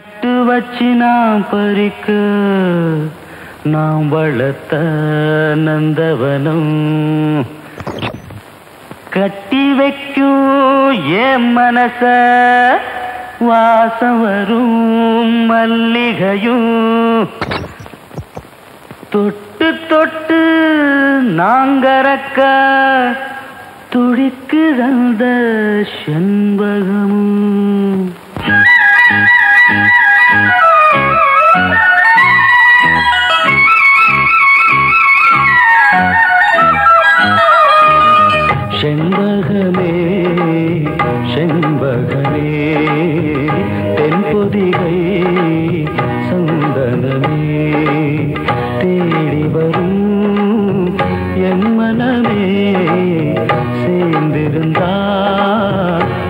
நட்டு வச்சு நாம் பறிக்க நாம் வளர்த்த நந்தவனம். கட்டி வைக்கும் என் மனச வாசம் வரும் மல்லிகையும். தொட்டு தொட்டு நாங்கறக்க துடிக்குதந்த செண்பகமும்.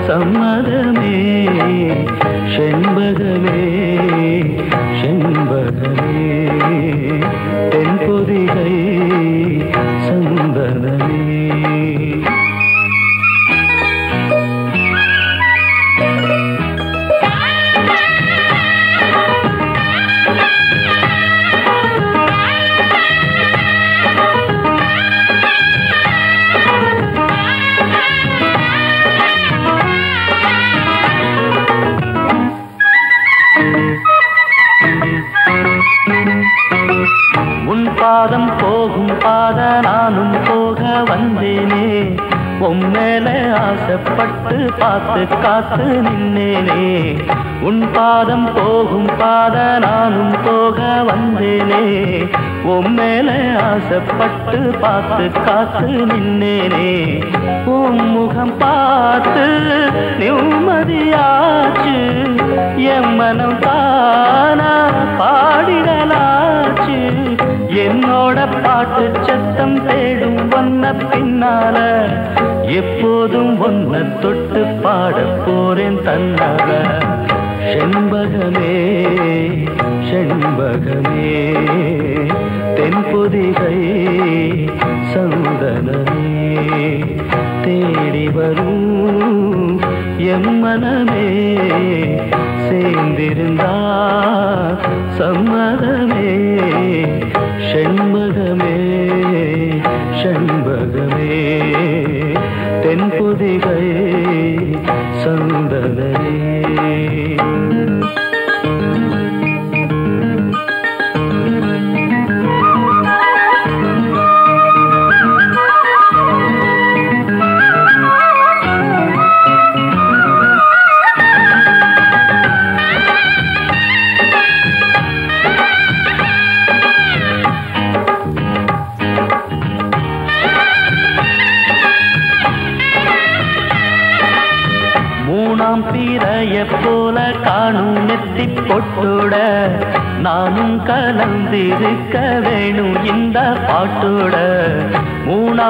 சேர்ந்திருந்தா உன் மேல ஆசைப்பட்டு பார்த்து காத்து நின்னேனே. உன் பாதம் போகும் பாத நானும் போக வந்தேனே. உன் மேல ஆசைப்பட்டு பார்த்து காத்து நின்னேனே. உன் முகம் பார்த்து நிம்மதியாச்சு என் மனம் தானா பாடிடலாச்சு. என்னோட பாட்டு சத்தம் தேடும் வண்ண பின்னால எப்போதும் ஒன்ன தொட்டு பாட போறேன் தன்னால. செண்பகமே செண்பகமே தென்புதிகை சந்தனமே தேடி வரும் எம் மனமே சேர்ந்திருந்தா சம்மதமே செண்பகமே செண்பகமே. தென்பொதிகை சந்தனமே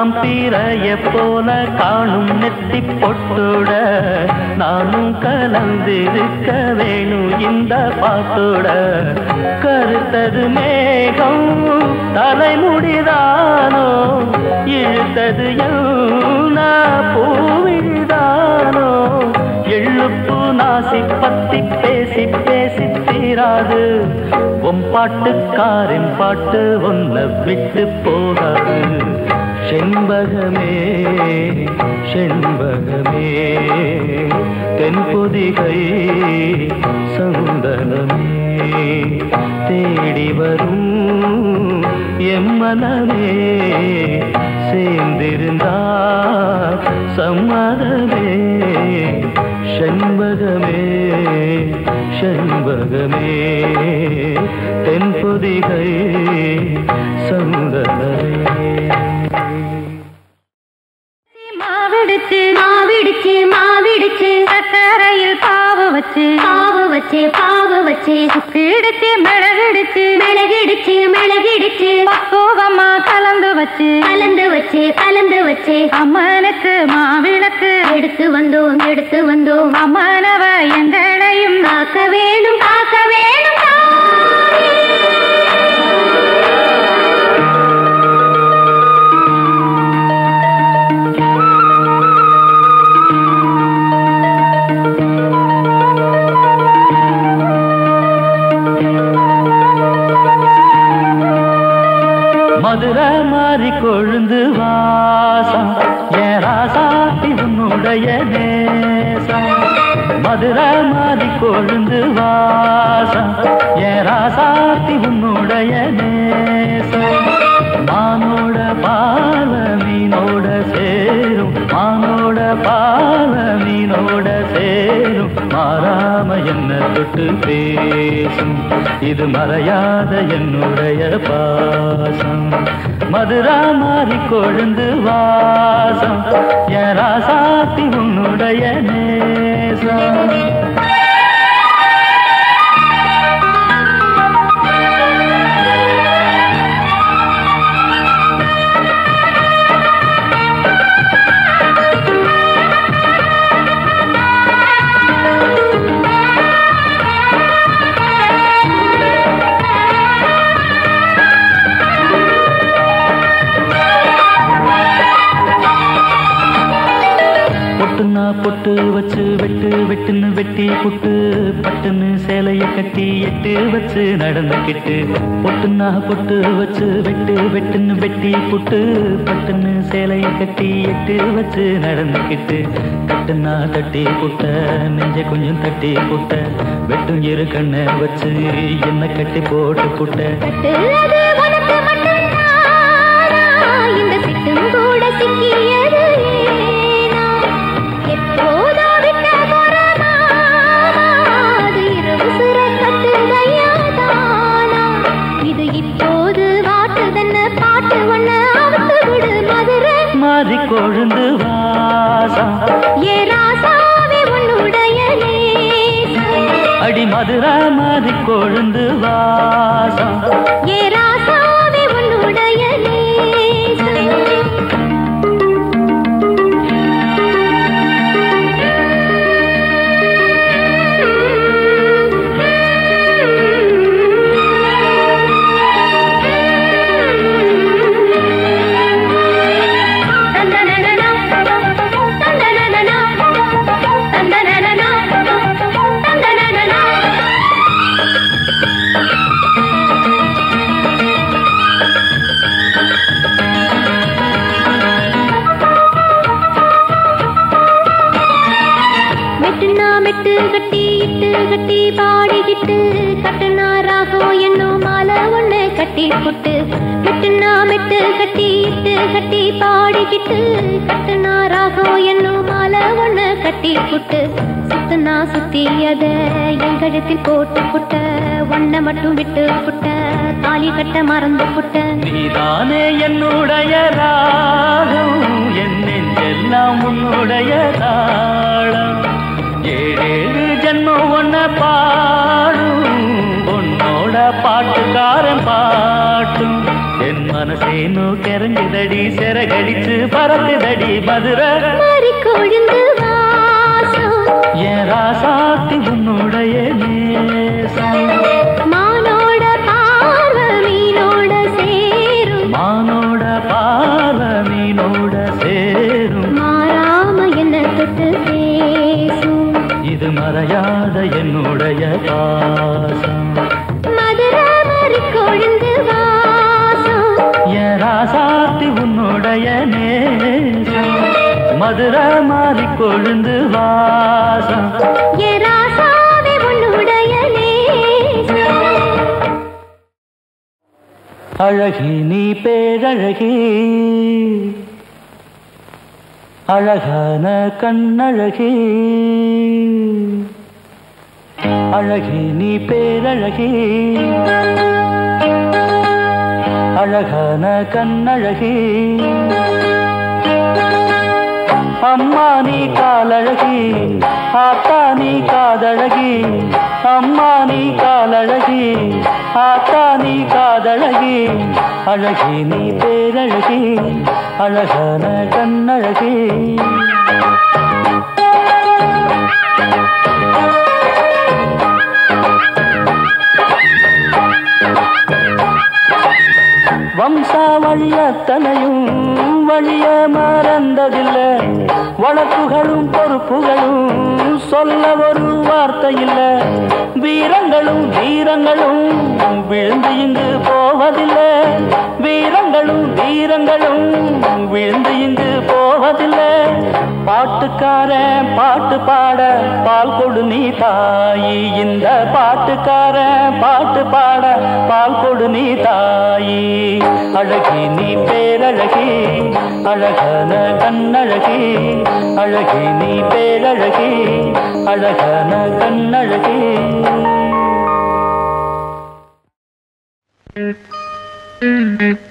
மூணாம் பீரைய போல காணும் நெத்தி பொட்டுட நானும் கலந்திருக்க வேணும் இந்த பாட்டோட. கருத்தது மேகம் தலைமுடிதானோ இழுத்தது யமுனா பூவிதானோ. எழுப்பு நாசி பத்தி தீராது. உன் பாட்டுக்காரின் பாட்டு ஒன்ன விட்டு போகாது. செண்பகமே செண்பகமே. தென்புதிகை சந்தனமே. தேடி வரும் எம்மனமே சேர்ந்திருந்தா சம்மதமே. செண்பகமே செண்பகமே. தென்பொதிகை சந்தனமே மாவிடுச்சு மாவிடுச்சு மாவிடுச்சு சக்கரையில் பாவ வச்சு. வச்சு பாவு வச்சு சுக்கிடுச்சு மிளகிடுச்சு மிளகிடுச்சு மிளகிடுச்சு. பக்குவமா கலந்து வச்சு. கலந்து வச்சு கலந்து வச்சு. அம்மனுக்கு மாவிளக்கு. எடுத்து வந்தோம் எடுத்து வந்தோம். அம்மனவ எங்களையும் காக்க வேணும் காக்க வேணும் மதுரை மாறி கொழுந்து வாசம். ஏன் ராசாத்தி உன்னுடைய நேசம். மதுரை மாறி கொழுந்து வாசம். ஏன் ராசாத்தி உன்னுடைய நேசம். மானோட பால மீனோட சேரும். மானோட பால மீனோட சேரும். மாறாம என்ன தொட்டு பேசும். இது மறையாத என்னுடைய பாசம். மதுரா மாறி கொழுந்து வாசம். என் ராசாத்தி உன்னுடைய நேசம். பட்டு வச்சு வெட்டு வெட்டுன்னு வெட்டி புட்டு. பட்டுன்னு சேலைய கட்டி எட்டு வச்சு நடந்துக்கிட்டு பொட்டுன்னா பொட்டு வச்சு வெட்டு வெட்டுன்னு வெட்டி புட்டு. பட்டுன்னு சேலைய கட்டி எட்டு வச்சு நடந்துக்கிட்டு கட்டுன்னா தட்டி புட்ட நெஞ்ச கொஞ்சம் தட்டி புட்ட. வெட்டும் இரு கண்ணை வச்சு என்ன கட்டி போட்டு புட்ட. அடி மதுரா கொழுந்து வாசம். அத என் கழுத்தில் போட்டு புட்ட ஒன்ன மட்டும் விட்டு புட்ட தாலி கட்ட மறந்து புட்ட. நீதானே என்னுடைய ராகம் என் நெஞ்செல்லாம் உன்னுடைய தாளம். ஏழேழு ஜென்மம் ஒன்ன பாடும் உன்னோட பாட்டுக்காரன் பாட்டும். என் மனசேனோ கரைஞ்சுதடி சிறகடிச்சு பறக்குதடி மதுரை கொழுந்து என் ராசாத்தி உன்னுடைய நேசம். மானோட பார்வை மீனோட சேரும். மானோட பால மீனோட சேரும். மாறாம என்ன தொட்டு பேசும். இது மறையாத என்னுடைய பாசம். மதுரை கொழுந்து வாசம். என் ராசாத்தி உன்னுடைய நேசம் மதுரை மாறி கொழுந்து வாசம். அழகி நீ பேரழகி. அழகான கண்ணழகி. அழகி நீ பேரழகி. அழகான கண்ணழகி. அம்மா நீ காலழகி ஆத்தா நீ காதழகி அம்மா நீ காலழகி ஆத்தா நீ காதழகி அழகி நீ பேரழகி அழகான கண்ணழகி வம்சாவழியத்தனையும் வழிய மறந்ததில்லை. வழக்குகளும் பொறுப்புகளும் சொல்ல ஒரு வார்த்தை இல்ல வீரங்களும் வீரங்களும் விழுந்து இங்கு போவதில்லை. வீர வீரங்களும் வீரங்களும் விழுந்து இங்கு போவதில்லை. பாட்டுக்காரன் பாட்டு பாட பால் கொடு நீ தாயி. இந்த பாட்டுக்காரன் பாட்டு பாட பால் கொடு நீ தாயி. அழகி நீ பேரழகி அழகன கண்ணழகி. அழகி நீ பேரழகி அழகன கண்ணழகி. Mm-hmm.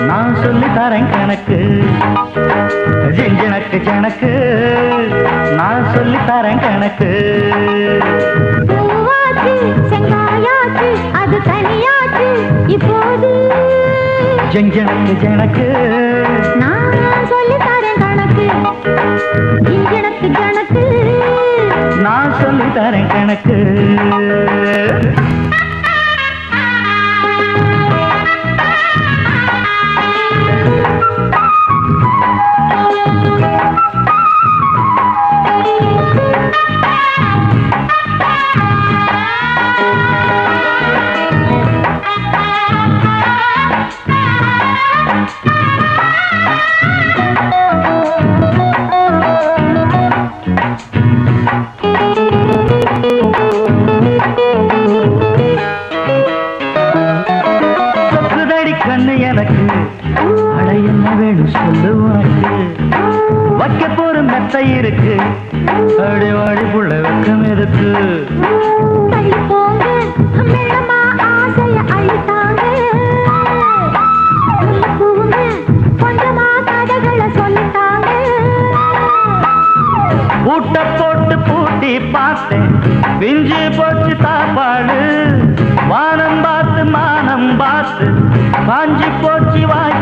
நான் சொல்லி தரேன் கணக்கு. ஜிஞ்சனக்கு ஜனக்கு. நான் சொல்லி தரேன் கணக்கு. அது தனியாச்சு. இப்போது ஜிஞ்சனக்கு ஜனக்கு. நான் சொல்லி தரேன் கணக்கு. இங்கனக்கு கணக்கு நான் சொல்லி தரேன் கணக்கு. என்ன வேணும் சொல்லு உனக்கு வைக்க போற மெத்தை இருக்கு அடி வாடி புள்ள வெக்கம் இருக்கு தள்ளி போட்டு பூட்டி பார்த்தேன். பிஞ்சு போச்சு சாப்பாடு. வானம் பார்த்து மானம் பார்த்து. காஞ்சி போச்சு வாய்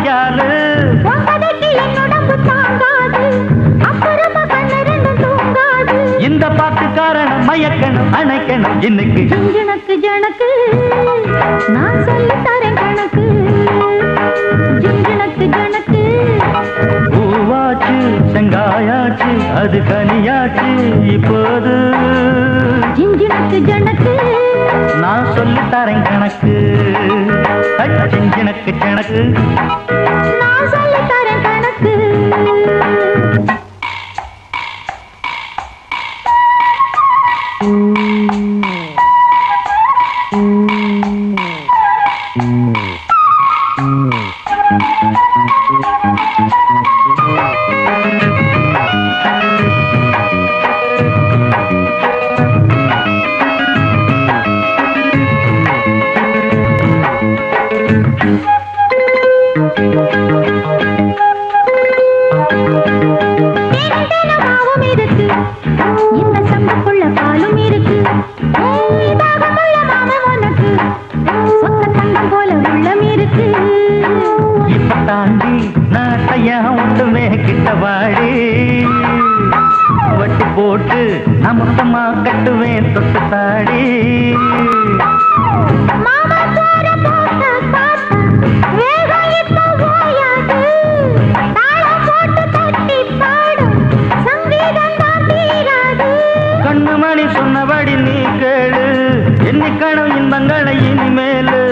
மயக்கணும் அணைக்கணும் இன்னைக்கு. ஜனக்கு ஜனக்கு நான் சொல்லி தரேன் கணக்கு. ஜனக்கு ஜனக்கு. பூவாச்சு செங்காயாச்சு அது கனியாச்சு இப்போது. ஜிஞ்சனக்கு ஜனக்கு நான் சொல்லி தரேன் கணக்கு. சிஞ்சனக்கு கணக்கு நான் நான் மொத்தமா கட்டுவேன் தொட்டு தாடி மாமா சோற போட்ட பார்த்தா வேகம் இப்ப ஓயாது. தாளம் போட்டு தட்டி பாடும் சங்கீதம் தான் தீராது. கண்ணு மணி சொன்னபடி நீ கேளு எண்ணிக்கணும் இன்பங்களை இனிமேலு.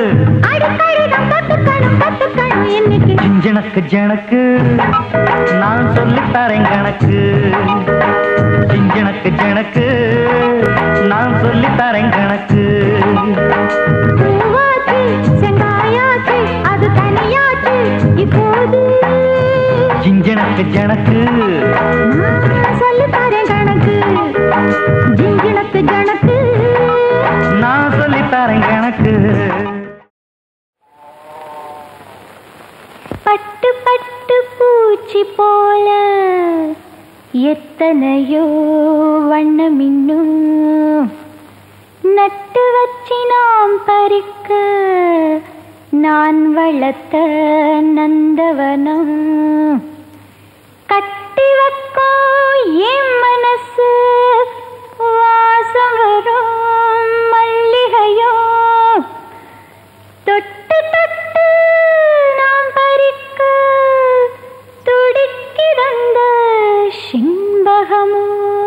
ஜனக்கு ஜனக்கு நான் சொல்லி தரேன் கணக்கு. ஜனக்கு ஜனக்கு நான் சொல்லி தரேன் கணக்கு. ஜிஞ்சனக்கு ஜனக்கு சொல்லி தரேன் கணக்கு. ஜிஞ்சனக்கு ஜனக்கு நான் சொல்லி தரேன் கணக்கு. பட்டு பட்டு பூச்சி போல. எத்தனையோ வண்ணமின்னும் நட்டு வச்சினாம் பறிக்க நான் வளர்த்த நந்தவனம். கட்டி வைக்கோ என் மனசு வாசம் வரும் மல்லிகையோ. தொட்டு தொட்டு நாம் பறிக்க துடிக்கிறந்த सिंहमु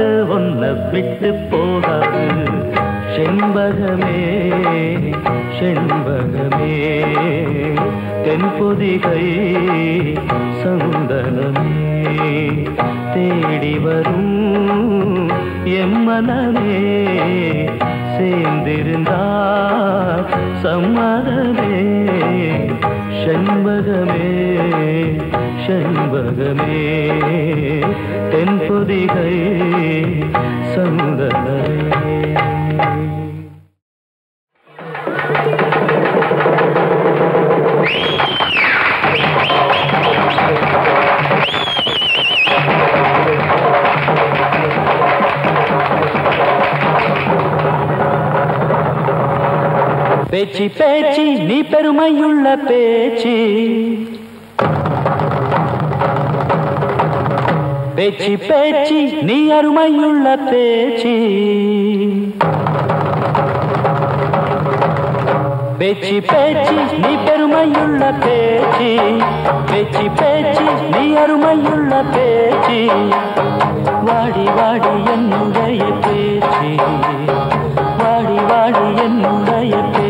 பாட்டு ஒன்ன விட்டு போகாது. செண்பகமே செண்பகமே. தென்பொதிகை சந்தனமே. தேடி வரும் எம்மனமே சேர்ந்திருந்தா சம்மதமே. செண்பகமே செண்பகமே தென்பொதிகை சந்தனமே பேச்சு பேச்சு நீ பெருமையுள்ள பேச்சு. பேச்சு பேச்சு நீ அருமையுள்ள பேச்சு. பேச்சு பேச்சு நீ பெருமையுள்ள பேச்சு. பேச்சு பேச்சு நீ அருமையுள்ள பேச்சு. வாடி வாடி என்னுடைய பேச்சு. வாடி வாடி என்னுடைய பேச்சு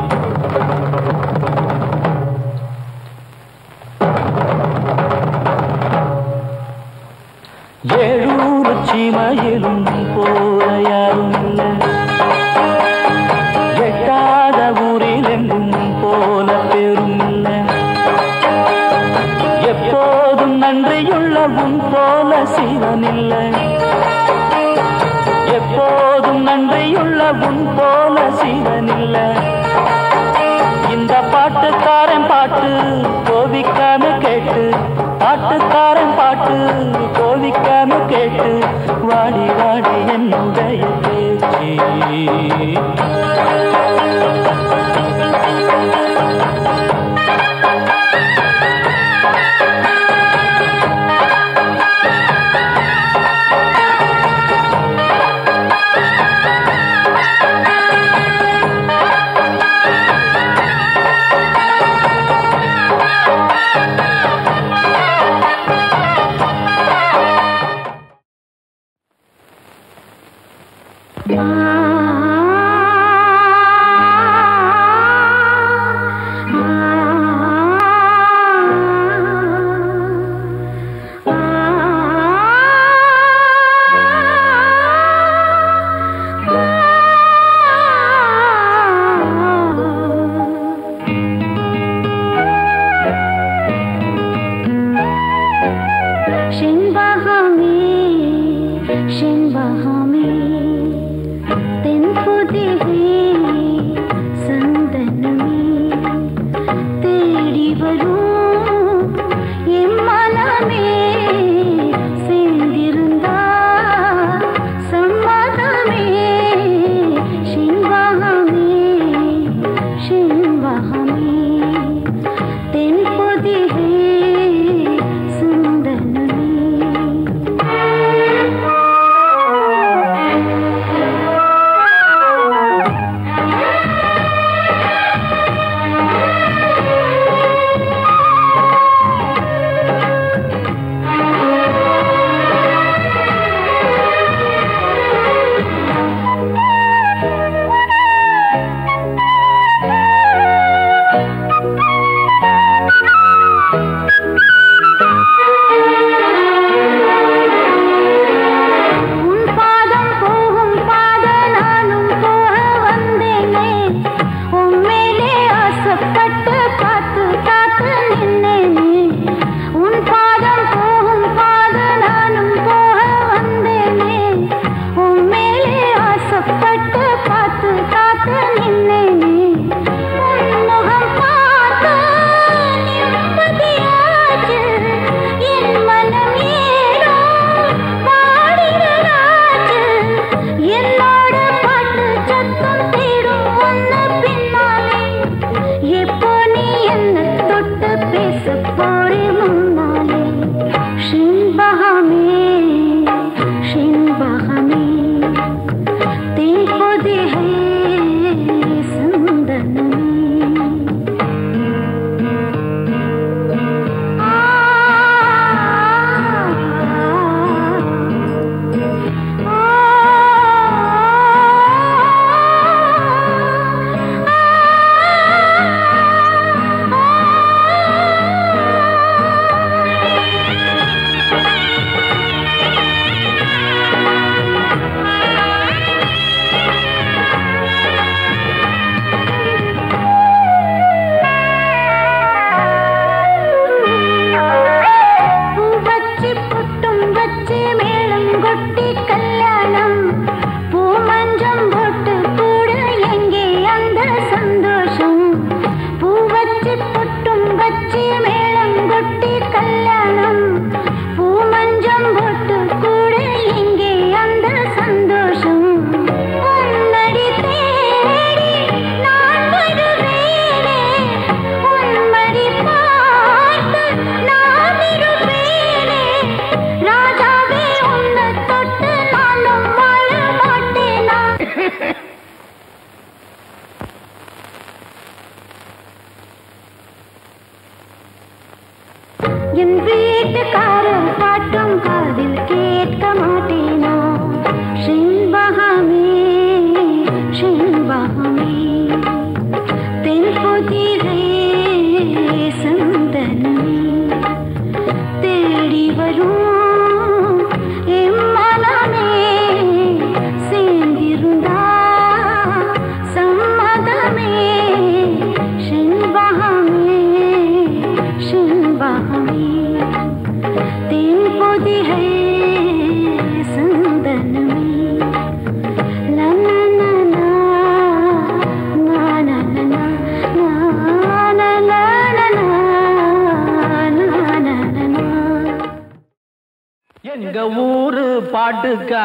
Yeah.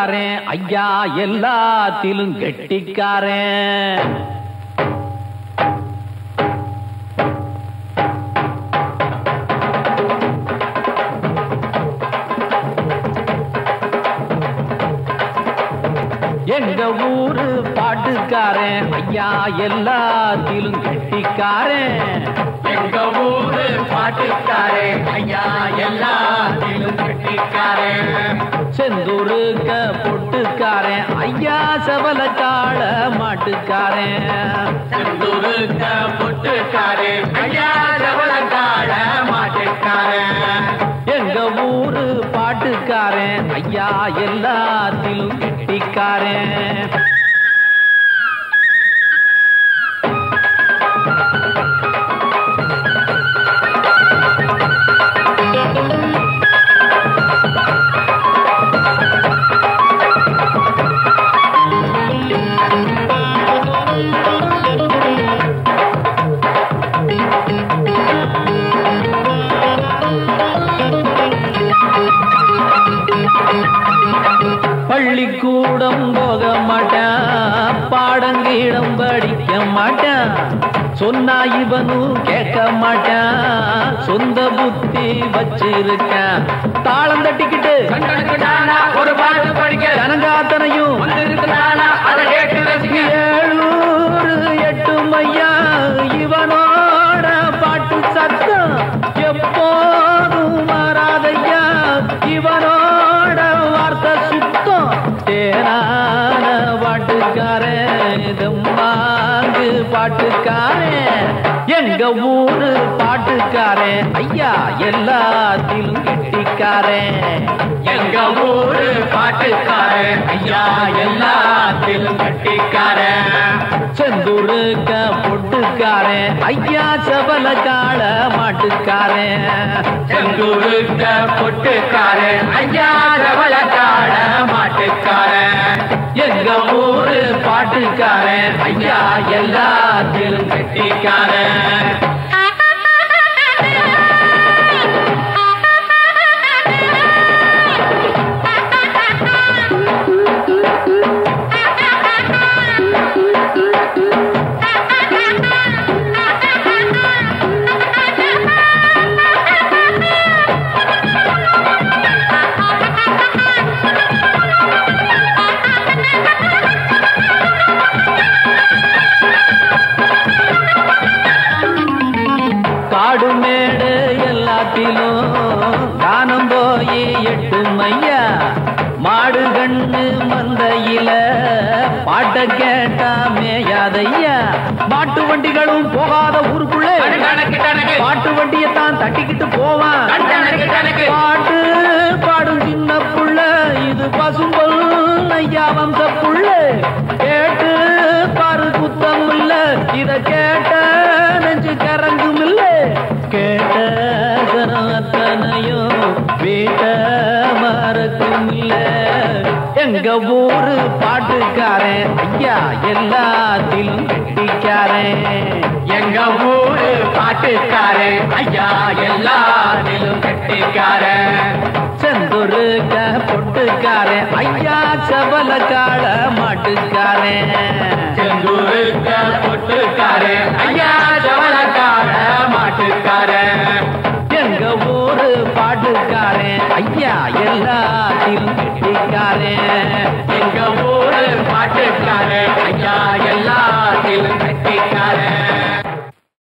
கெட்டிக்காரன். ஐயா எல்லாத்திலும் கெட்டிக்காரன். எங்க ஊரு பாட்டுக்காரன். ஐயா எல்லாத்திலும் கெட்டிக்காரன். ஊரு பாட்டுக்காரன் ஐயா எல்லாத்திலும் கெட்டிக்காரன் செந்தூருக்க பொட்டுக்காரன் ஐயா சபல காள மாட்டுக்காரன் செந்தூருக்க பொட்டுக்காரே. ஐயா ஜவளக்கார மாட்டுக்காரன் எங்க ஊரு பாட்டுக்காரன் ஐயா எல்லாத்திலும் கெட்டிக்காரன் பள்ளிக்கூடம் போக மாட்டான் பாடங்கீடம் படிக்க மாட்டான் சொன்னா இவனும் கேட்க மாட்டான் சொந்த புத்தி வச்சிருக்கான். தாளம் தட்டிக்கிட்டு ஒரு பாட்டு படிக்க? ஜனங்காத்தனையும் ஏழூர் எட்டு மையா பாட்டுக்காரன். எங்க ஊரு பாட்டுக்காரன். ஐயா எல்லாத்திலும் கெட்டிக்காரன். எங்க ஊரு பாட்டுக்காரன். ஐயா எல்லாத்திலும் கெட்டிக்காரன். செந்தூருக்க பொட்டுக்காரன். ஐயா செவல கால மாட்டுக்காரன். செந்தூருக்க பொட்டுக்காரன். ஐயா செவல கால மாட்டுக்காரன். எங்க ஊரு பாட்டுக்காரன் ஐயா எல்லாத்திலும் கட்டிக்காரன். பாட்டுக்காரன் ஐயா எல்லாத்திலும் கட்டிக்காரன். செந்தூருக்க பொட்டுக்காரன். ஐயா சபல காள மாட்டுக்காரன். செந்தூருக்க பொட்டுக்காரன். ஐயா ஜவளக்கார மாட்டுக்காரன். எங்க ஊரு பாட்டுக்காரன். ஐயா எல்லாத்திலும் கெட்டிக்காரன். எங்க ஊரு பாட்டுக்காரன். ஐயா எல்லாத்திலும் கட்டிக்காரன்.